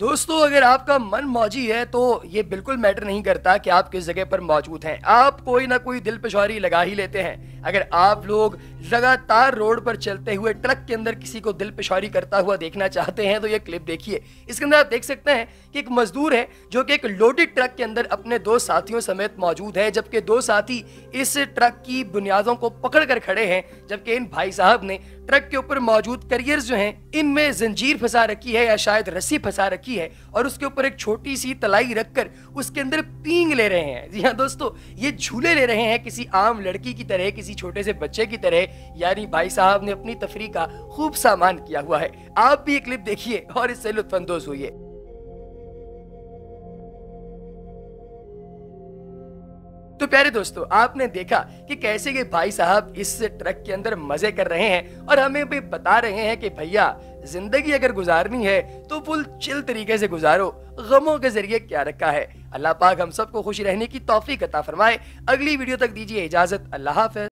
दोस्तों, अगर आपका मन मौजी है तो ये बिल्कुल मैटर नहीं करता कि आप किस जगह पर मौजूद हैं। आप कोई ना कोई दिल पेशारी लगा ही लेते हैं। अगर आप लोग लगातार रोड पर चलते हुए ट्रक के अंदर किसी को दिल पेशारी करता हुआ देखना चाहते हैं तो ये क्लिप देखिए। इसके अंदर आप देख सकते हैं कि एक मजदूर है, जो कि एक लोडेड ट्रक के अंदर अपने दो साथियों समेत मौजूद है, जबकि दो साथी इस ट्रक की बुनियादों को पकड़ कर खड़े हैं, जबकि इन भाई साहब ने ट्रक के ऊपर मौजूद करियर जो हैं, इनमें जंजीर फंसा रखी है या शायद रस्सी फंसा रखी है और उसके ऊपर एक छोटी सी तलाई रखकर उसके अंदर पींग ले रहे हैं। जी हाँ दोस्तों, ये झूले ले रहे हैं किसी आम लड़की की तरह, किसी छोटे से बच्चे की तरह। यानी भाई साहब ने अपनी तफरी का खूब सामान किया हुआ है। आप भी ये क्लिप देखिए और इससे लुत्फानंदोज हुई तो प्यारे दोस्तों, आपने देखा कि कैसे ये भाई साहब इस ट्रक के अंदर मज़े कर रहे हैं और हमें भी बता रहे हैं कि भैया, ज़िंदगी अगर गुजारनी है तो फुल चिल तरीके से गुजारो, गमों के ज़रिए क्या रखा है। अल्लाह पाक हम सबको खुश रहने की तोफ़ी अता फरमाए। अगली वीडियो तक दीजिए इजाज़त, अल्लाह हाफिज।